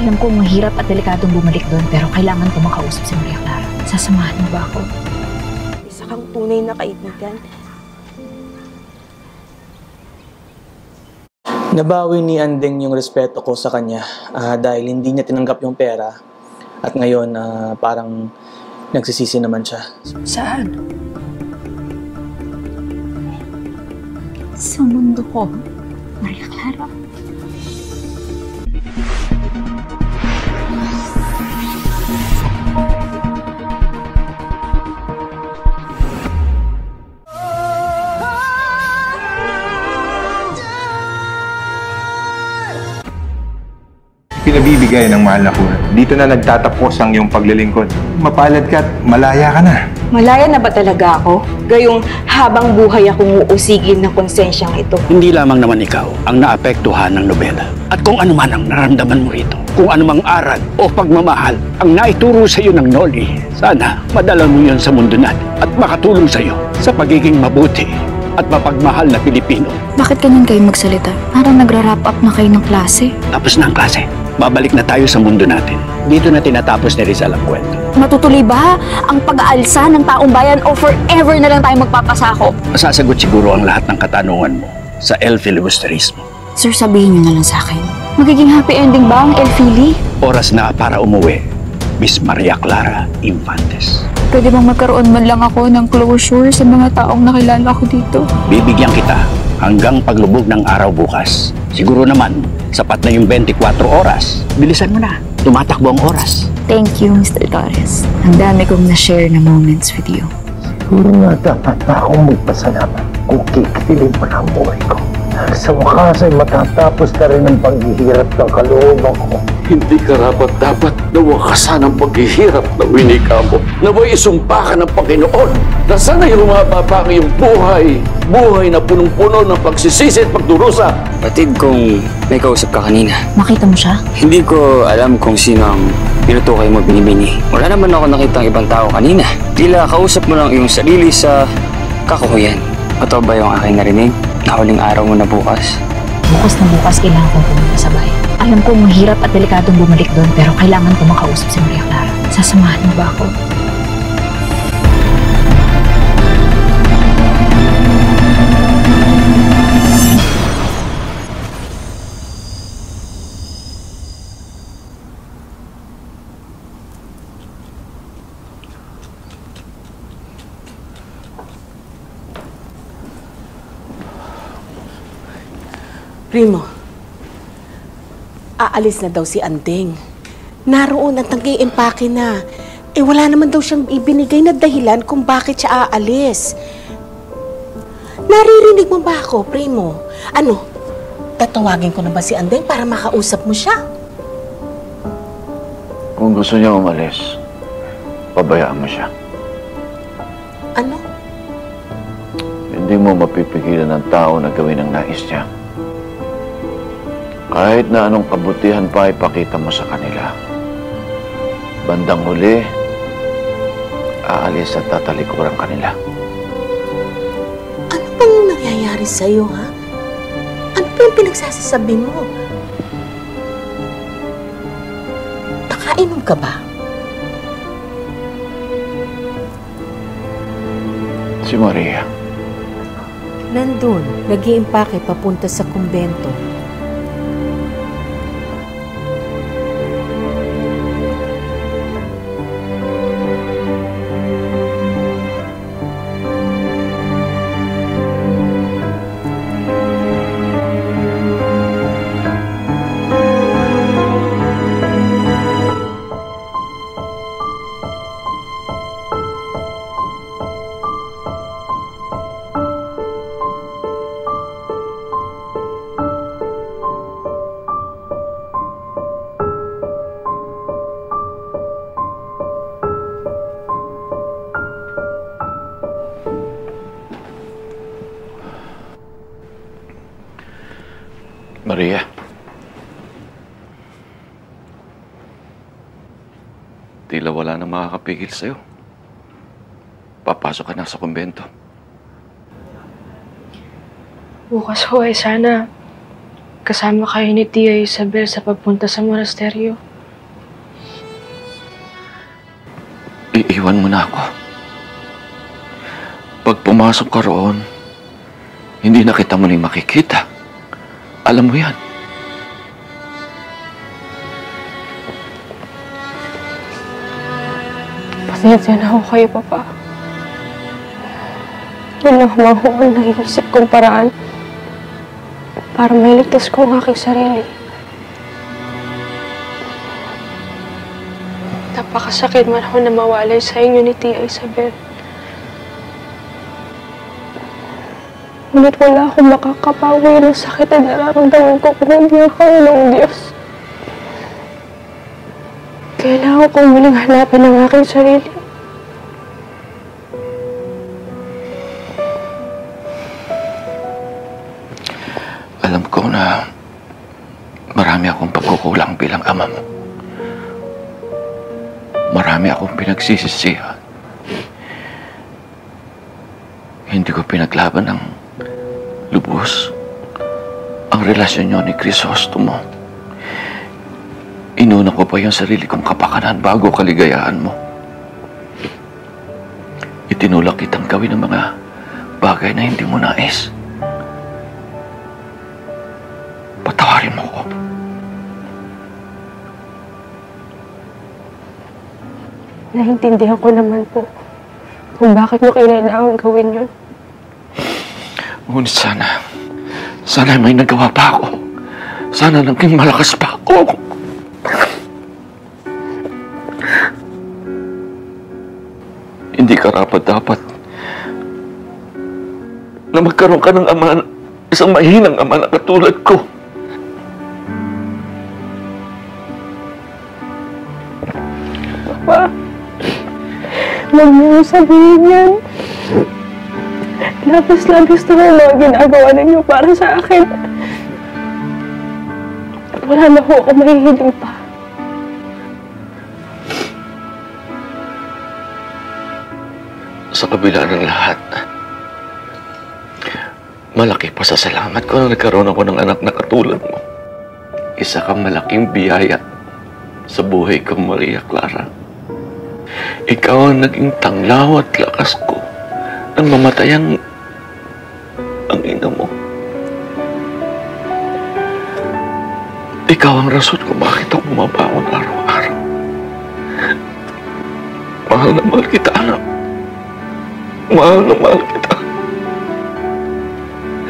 Alam ko mahirap at delikadong bumalik doon pero kailangan ko makausap si Maria Clara. Sasamahan mo ba ako? Isa kang tunay na kaibigan. Nabawi ni Andeng yung respeto ko sa kanya ah, dahil hindi niya tinanggap yung pera at ngayon ah, parang nagsisisi naman siya. Saan? Sa mundo ko, Maria Clara. Pinabibigay ng mahal na kuna. Dito na nagtatapos ang iyong paglilingkod. Mapalad ka at malaya ka na. Malaya na ba talaga ako? Gayong habang buhay akong uusigin ng konsensyang ito. Hindi lamang naman ikaw ang naapektuhan ng nobela. At kung ano man ang naramdaman mo rito, kung anumang aral o pagmamahal ang naituro sa iyo ng Noli, sana madala mo yon sa mundo natin at makatulong sa iyo sa pagiging mabuti at mapagmahal na Pilipino. Bakit ganyan kayo magsalita? Parang nagra-wrap up na kayo ng klase. Tapos na ang klase. Babalik na tayo sa mundo natin. Dito na tinatapos ni Rizal ang kwento. Matutuloy ba ang pag-aalsa ng taong bayan o forever na lang tayo magpapasako? Masasagot siguro ang lahat ng katanungan mo sa El Filibusterismo. Sir, sabihin niyo na lang sa akin. Magiging happy ending ba ang El Fili? Oras na para umuwi, Miss Maria Clara Infantes. Pwede bang magkaroon man lang ako ng closure sa mga taong nakilala ko dito? Bibigyan kita hanggang paglubog ng araw bukas. Siguro naman, sapat na yung 24 oras. Bilisan mo na. Tumatakbo ang oras. Thank you, Mr. Torres. Ang dami kong na-share na moments with you. Siguro nga dapat na akong magpasalamat kung kikitilin mo ang buhay ko. Sa wakas ay matatapos na rin ang paghihirap ng kalooban ko. Hindi karapat dapat na wakasan ang paghihirap na winika mo. Naway isumpa ka ng Panginoon na sana'y humaba pa ang iyong buhay. Buhay na punong-puno ng pagsisisi at pagdurusa. Batid kung may kausap ka kanina. Makita mo siya? Hindi ko alam kung sino ang pinutukay mo binibini. Wala naman ako nakitang ibang tao kanina. Tila kausap mo lang iyong sarili sa kakuhuyan. Ito ba yung aking narinig? Na huling araw mo na bukas? Bukas na bukas kailangan kong pumunta sa bayan. Alam ko mahirap at delikadong bumalik doon pero kailangan ko makausap si Maria Clara. Sasamahan mo ba ako? Primo, aalis na daw si Andeng. Naroon ang tanggi-impake na. Eh wala naman daw siyang ibinigay na dahilan kung bakit siya aalis. Naririnig mo ba ako, Primo? Ano, tatawagin ko na ba si Andeng para makausap mo siya? Kung gusto niya umalis, pabayaan mo siya. Ano? Hindi mo mapipigilan ng tao na gawin ang nais niya. Kahit na anong kabutihan pa ipakita mo sa kanila. Bandang huli, aalis at tatalikuran kanila. Ano bang nangyayari sa'yo, ha? Ano ba yung pinagsasasabi mo? Nakainom ka ba? Si Maria, Nandun, nag papunta sa kumbento. Maria. Tila wala nang makakapigil sa'yo. Papasok ka na sa kumbento. Bukas ho ay sana kasama kayo ni Tia Isabel sa pagpunta sa monasteryo. Iiwan mo na ako. Pag pumasok ka roon, hindi na kita muling makikita. Alam mo yan. Pasensya na ako kayo, Papa. Yun lang ho ang naisip kong paraan para mailigtas ko ang aking sarili. Napakasakit man ako na mawalay sa inyo ni Tia Isabel. Ngunit wala akong makakapawi ng sakit na nararamdaman ko kung hindi ako ng Diyos. Kailangan kong muling hanapin ang aking sarili. Alam ko na marami akong pagkukulang bilang ama mo. Marami akong pinagsisisihan. Hindi ko pinaglaban ng lubos ang relasyon niyo ni Crisostomo. Inuna ko pa yung sarili kong kapakanan bago kaligayahan mo. Itinulak kitang gawin ng mga bagay na hindi mo nais. Patawarin mo ko. Naintindihan ko naman po kung bakit mo kailangan gawin yun. Ngunit sana, sana may nagawa pa ako. Sana naging malakas pa ako. Hindi ka rapat dapat na magkaroon ka ng ama, isang mahinang ama na katulad ko. Papa, huwag niyo sabihin yan. Labis-labis na ang mga ginagawa ninyo para sa akin. Wala na ho ako mahihiling pa. Sa kabila ng lahat, malaki pa sa salamat ko na nagkaroon ako ng anak na katulad mo. Isa kang malaking biyaya sa buhay ko, Maria Clara. Ikaw ang naging tanglaw at lakas ko nang mamatay Ikaw ang rason kung bakit ako bumabangon araw-araw. Mahal na mahal kita, anak. Mahal na mahal kita.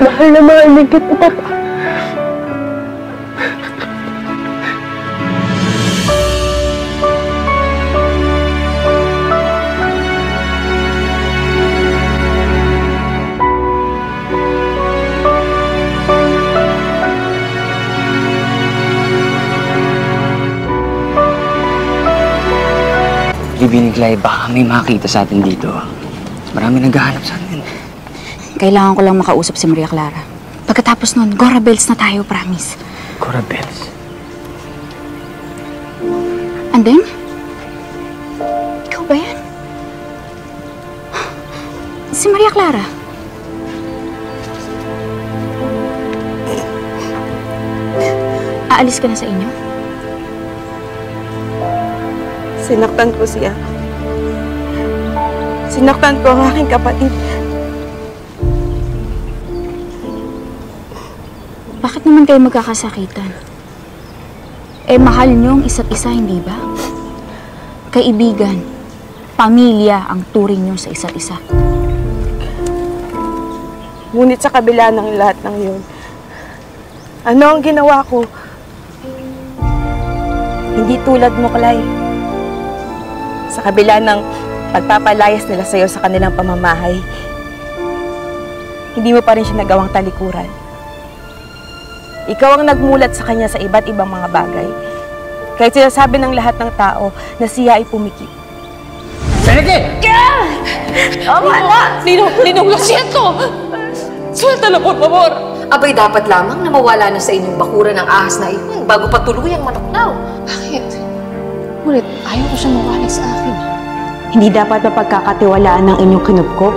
Mahal na mahal din kita, Papa. Bibi ni Clay, baka may makita sa atin dito. Marami naghahanap sa atin. Kailangan ko lang makausap si Maria Clara. Pagkatapos nun, Gora Bells na tayo, promise. Cora Bells. Andeng? Ikaw ba yan? Si Maria Clara. Aalis ka na sa inyo? Sinaktan ko siya. Sinaktan ko ang aking kapatid. Bakit naman kayo magkakasakitan? Eh, mahal niyo ang isa't isa, hindi ba? Kaibigan, pamilya ang turing niyo sa isa't isa. Ngunit sa kabila ng lahat ng yun, ano ang ginawa ko? Hindi tulad mo, Kalay. Sa kabila ng pagpapalayas nila sa'yo sa kanilang pamamahay, hindi mo pa rin siya nagawang talikuran. Ikaw ang nagmulat sa kanya sa iba't ibang mga bagay. Kahit sinasabi ng lahat ng tao na siya ay pumikit. Tama na! Ninong, Ninong, lo siento! Suelta na, por favor! Abay, dapat lamang na mawala na sa inyong bakuran ng ahas na iyon bago patuluyang matuklaw. Bakit? Ngunit ayaw ko siya mawala sa akin. Hindi dapat mapagkakatiwalaan ng inyong kinupkop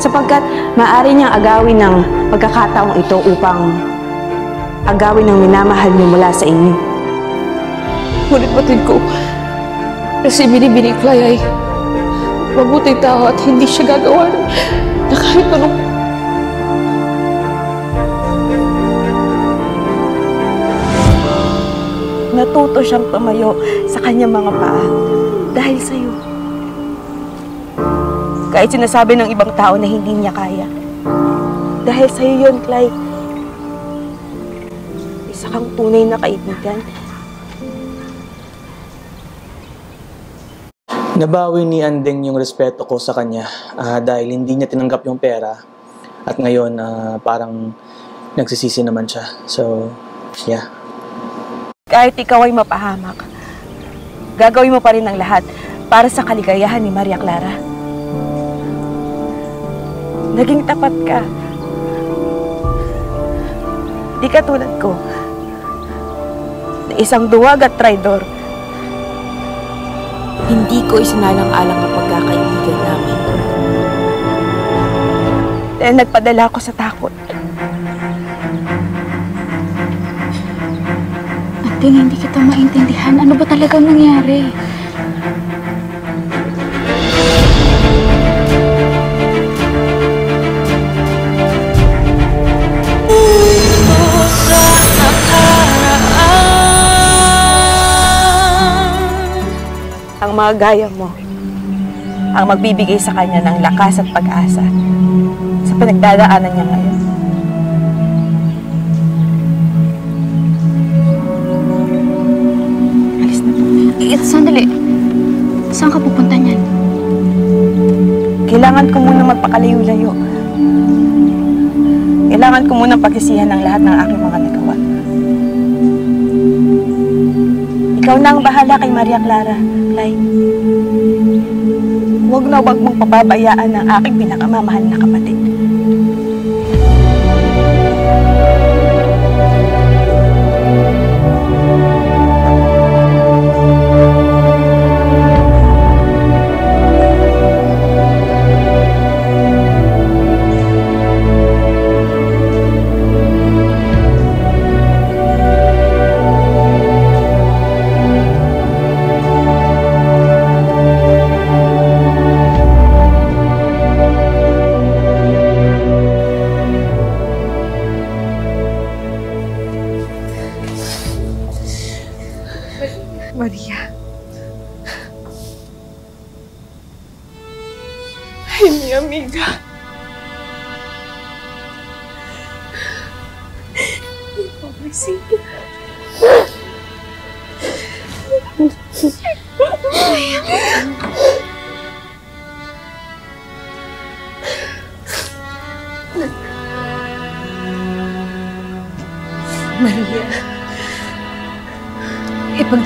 sapagkat maaari niyang agawin ng pagkakataong ito upang agawin ng minamahal niyo mula sa inyo. Ngunit batid ko na si Binibini Clay ay mabuting tao at hindi siya gagawa na kahit anong Natuto siyang tumayo kanyang mga paa dahil sa'yo. Kahit sinasabi ng ibang tao na hindi niya kaya. Dahil sa'yo yun, Clyde. Isa kang tunay na kaibigan. Nabawi ni Andeng yung respeto ko sa kanya ah, dahil hindi niya tinanggap yung pera at ngayon ah, parang nagsisisi naman siya. So, yeah. Kahit ikaw ay mapahamak, gagawin mo pa rin ang lahat para sa kaligayahan ni Maria Clara. Naging tapat ka. Di ka tulad ko. Na isang duwag at traidor. Hindi ko isinalang-alang ang pagkakaibigan namin. Dahil nagpadala ako sa takot. Ating hindi kita maintindihan. Ano ba talagang nangyari? ang mga gaya mo ang magbibigay sa kanya ng lakas at pag-asa sa pinagdadaanan niya ngayon. Sandali. Saan ka pupunta niyan? Kailangan ko muna magpakalayo-layo. Kailangan ko muna pagsisihan ng lahat ng aking mga nagawa. Ikaw na ang bahala kay Maria Clara, Clyde. Huwag na huwag mong pababayaan ang aking pinakamamahal na kapatid.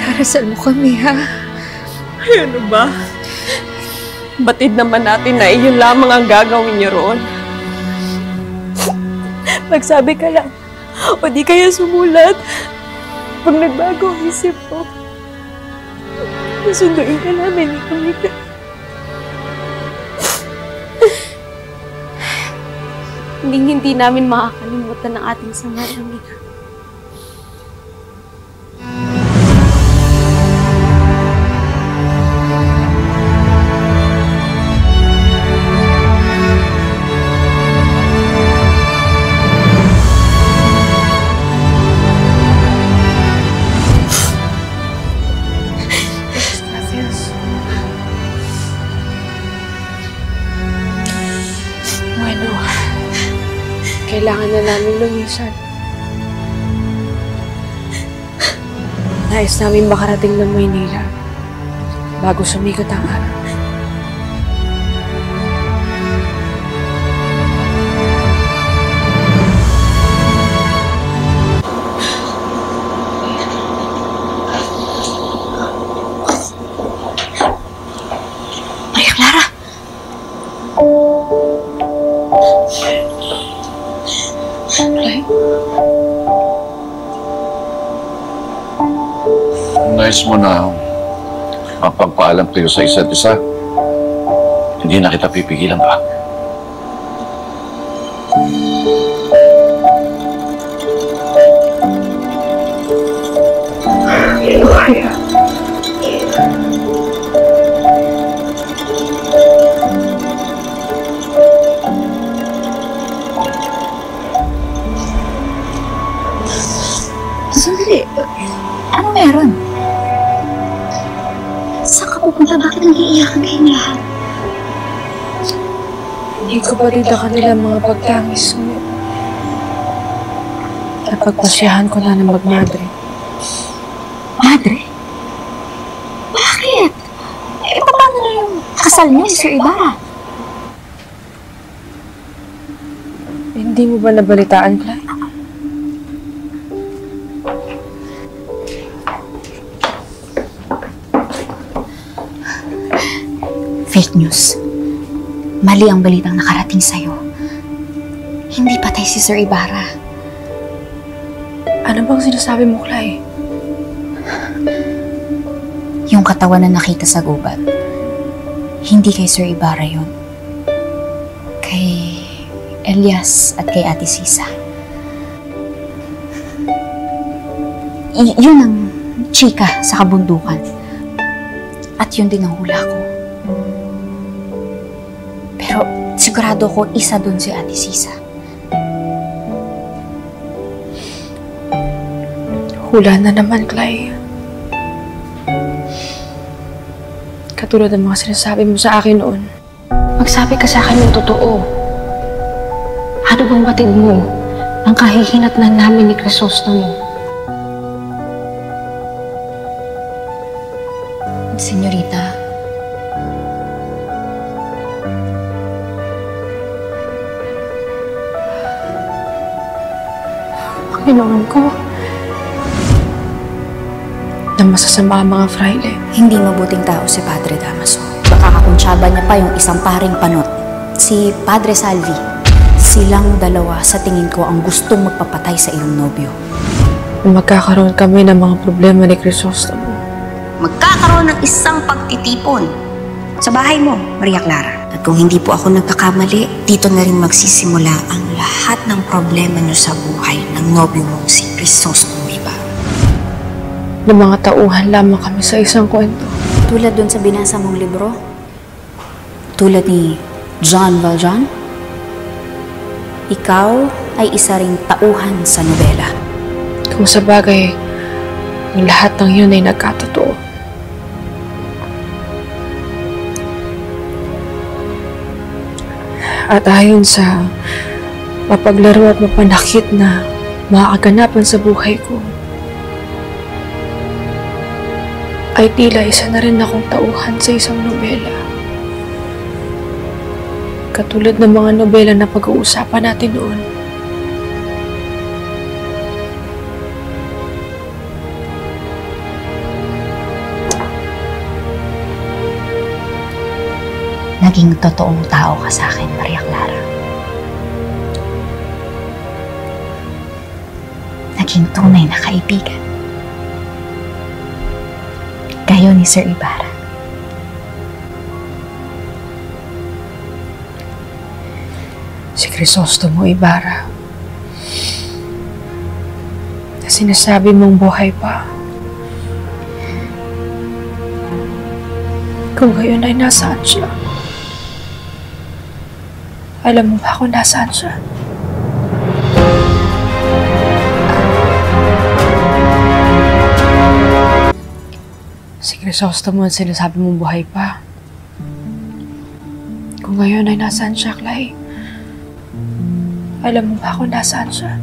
Ipagdarasal mo kami, ha? Ay, ano ba? Batid naman natin na iyon lamang ang gagawin niyo roon. Magsabi ka lang. O di kaya sumulat. Pag nagbago ang isip mo, susunduin ka namin ni Kamika. Hindi hindi namin makakalimutan ang ating samahan, amiga. Kailangan na namin lumisan. Nais namin makarating ng Maynila bago sumikat ang araw. mismo na mapagpaalam kayo sa isa't isa, hindi na kita pipigilan ba? Sandali. Ano meron? Pupunta? Bakit nag-iiyakan kayong lahat? Hindi ko pa rin kanila mga pagtangis mo. Napagpasyahan ko na na magmadre. Madre? Bakit? Eh, paano na yung kasal niyo ni Sir Ibarra? Hindi mo ba nabalitaan, Clyde? News. Mali ang balitang nakarating sa'yo. Hindi patay si Sir Ibarra. Ano bang sinasabi mo, Clyde? Yung katawan na nakita sa gubat, hindi kay Sir Ibarra yun. Kay Elias at kay Ate Sisa. Y- yun ang chika sa kabundukan. At yun din ang hula ko. Sigurado ko isa dun si Ate Sisa. Hula na naman, Clyde. Katulad ng mga sinasabi mo sa akin noon. Magsabi ka sa akin ng totoo. Ano bang batid mo? Ang kahihinatnan namin ni Crisostomo. Na masasama ang mga fraile. hindi mabuting tao si Padre Damaso. Baka kakuntsaba niya pa yung isang paring panot, si Padre Salvi. Silang dalawa sa tingin ko ang gustong magpapatay sa iyong nobyo. Magkakaroon kami ng mga problema ni Crisostomo. Magkakaroon ng isang pagtitipon sa bahay mo, Maria Clara. At kung hindi po ako nagkakamali, dito na rin magsisimula ang lahat ng problema niyo sa buhay ng nobyo mong si Crisostomo. Na mga tauhan lamang kami sa isang kwento. Tulad dun sa binasa mong libro? Tulad ni John Valjean? Ikaw ay isa ring tauhan sa nobela. Kung sa bagay, ang lahat ng yun ay nagkatotoo. At ayon sa mapaglaro at mapanakit na mga kaganapan sa buhay ko, ay tila isa na rin akong tauhan sa isang nobela. Katulad ng mga nobela na pag-uusapan natin noon. Naging totoong tao ka sa akin, Maria Clara. Naging tunay na kaibigan. Kayo ni Sir Ibarra. si Crisostomo Ibarra. Na sinasabi mong buhay pa. Kung ngayon ay nasaan siya? Alam mo ba kung nasaan siya? Crisostomo ang sinasabi mong buhay pa. Kung ngayon ay nasaan siya, Clay? Alam mo ba kung nasaan siya?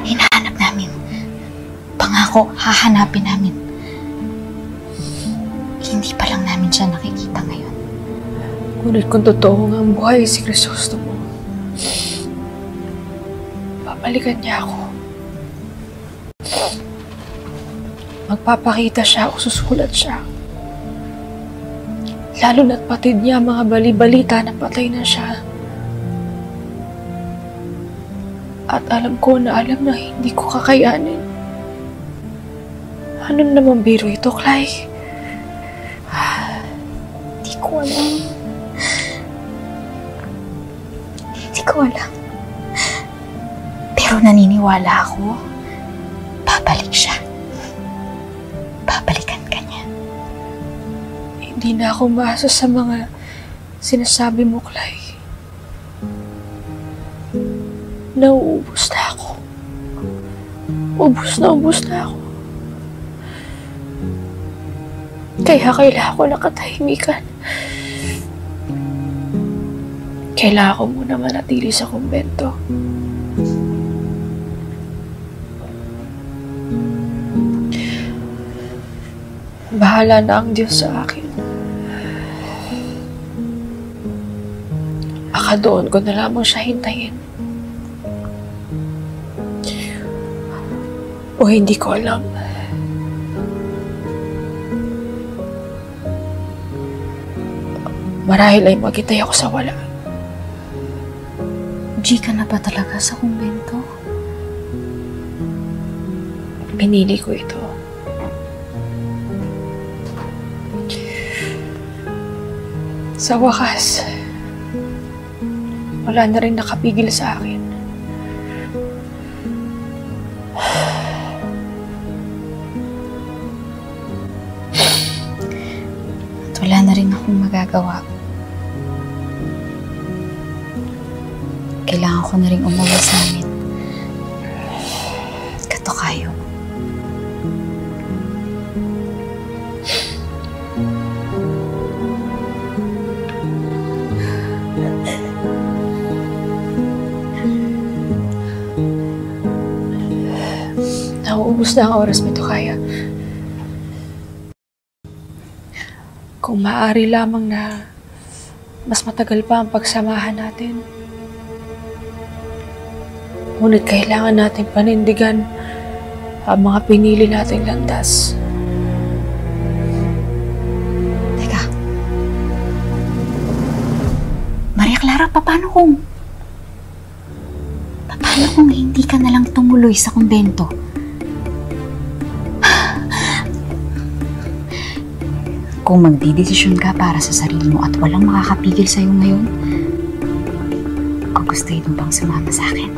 Hinahanap namin. Pangako, hahanapin namin. Hindi pa lang namin siya nakikita ngayon. Ngunit kung totoo nga ang buhay si Crisostomo, babalikan niya ako. Magpapakita siya o susulat siya. Lalo na't patid niya mga bali-balita na patay na siya. At alam ko na alam na hindi ko kakayanin. Ano naman biro ito, Clay? Naniniwala ako, babalik siya. Babalikan ka niya. Hindi na ako maasa sa mga sinasabi mo, Clay. Nauubos na ako. Ubus na ubus na ako. Kaya kailangan ko ng katahimikan. Kailangan ko muna manatili sa kumbento. Bahala na ang Diyos sa akin. Baka doon ko na lamang siya hintayin. O hindi ko alam. Marahil ay magitay ako sa wala. G ka na ba talaga sa kumbento? Pinili ko ito. Sa wakas, wala na rin nakapigil sa akin. At wala na rin akong magagawa. Kailangan ko na rin umuwi Nauubos na ang oras nito kaya. Kung maaari lamang na mas matagal pa ang pagsamahan natin. Ngunit kailangan natin panindigan ang mga pinili nating landas. Teka. Maria Clara, paano kung... Paano kung hindi ka na lang tumuloy sa kumbento? Kung magdidesisyon ka para sa sarili mo at walang makakapigil sa'yo ngayon, gugustuhin mo bang sumama sa akin?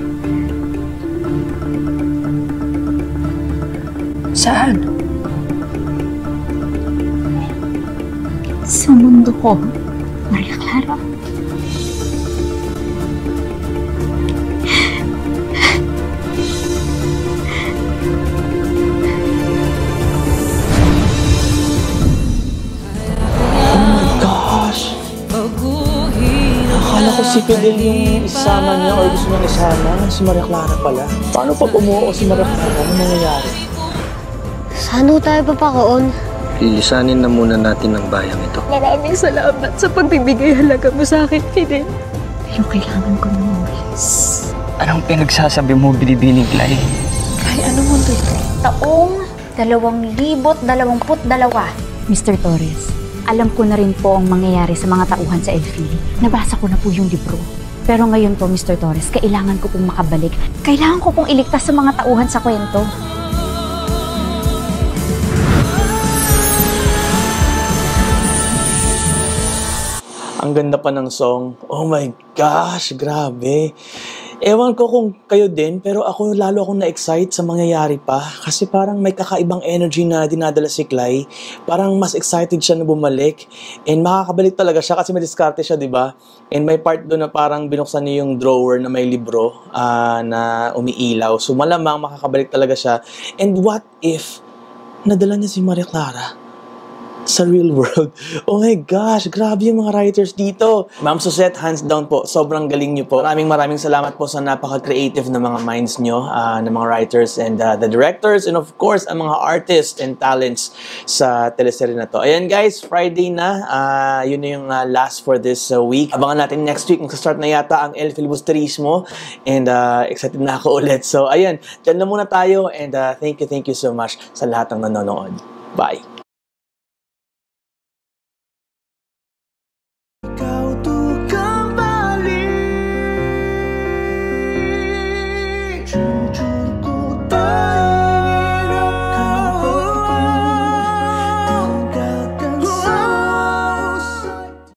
Saan? Sa mundo ko, Maria Clara. Ko si Fidel yung isama niya or gusto niyang isama. Si Maria Clara pala. Paano pa bumuo si Maria Clara? Ano nangyayari? Saan tayo papakoon? Lilisanin na muna natin ang bayang ito. Maraming salamat sa pagbibigay halaga mo sa akin, Fidel. Pero kailangan ko na umalis. Anong pinagsasabi mo, Binibining Clay? Kay ano mundo ito? Taong 2022. Mr. Torres, alam ko na rin po ang mangyayari sa mga tauhan sa Elfili. Nabasa ko na po yung libro. Pero ngayon po, Mr. Torres, kailangan ko pong makabalik. Kailangan ko pong iligtas sa mga tauhan sa kwento. Ang ganda pa ng song. Oh my gosh, grabe. Ewan ko kung kayo din, pero ako lalo akong na-excite sa mangyayari pa. Kasi parang may kakaibang energy na dinadala si Clay. Parang mas excited siya na bumalik. And makakabalik talaga siya kasi may diskarte siya, di ba? And may part doon na parang binuksan niya yung drawer na may libro ah, na umiilaw. So malamang makakabalik talaga siya. And what if nadala niya si Maria Clara? Sa real world. Oh my gosh, grabe yung mga writers dito. Ma'am Suzette, hands down po. Sobrang galing niyo po. Maraming maraming salamat po sa napaka-creative na mga minds niyo, uh, ng mga writers and uh, the directors and of course, ang mga artists and talents sa teleserye na to. Ayan guys, Friday na. Uh, yun na yung uh, last for this uh, week. Abangan natin next week. Magsa-start na yata ang El Filibusterismo and uh, excited na ako ulit. So ayan, dyan na muna tayo and uh, thank you, thank you so much sa lahat ng nanonood. Bye!